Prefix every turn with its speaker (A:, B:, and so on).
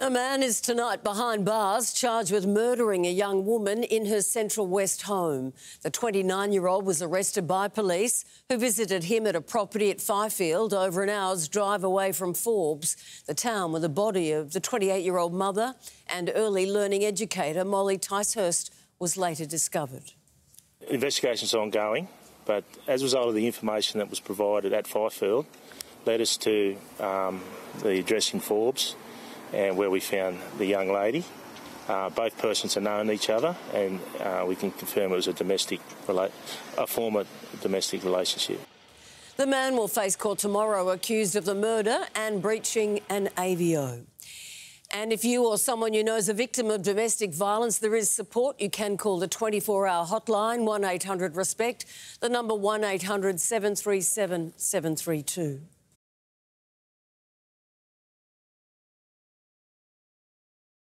A: A man is tonight behind bars charged with murdering a young woman in her Central West home. The 29 year old was arrested by police who visited him at a property at Fifield over an hour's drive away from Forbes, the town where the body of the 28 year old mother and early learning educator Molly Ticehurst was later discovered.
B: Investigations are ongoing, but as a result of the information that was provided at Fifield, led us to um, the address in Forbes and where we found the young lady. Uh, both persons are known each other, and uh, we can confirm it was a domestic, a former domestic relationship.
A: The man will face court tomorrow accused of the murder and breaching an AVO. And if you or someone you know is a victim of domestic violence, there is support. You can call the 24 hour hotline 1 800 RESPECT, the number 1 800 737 732.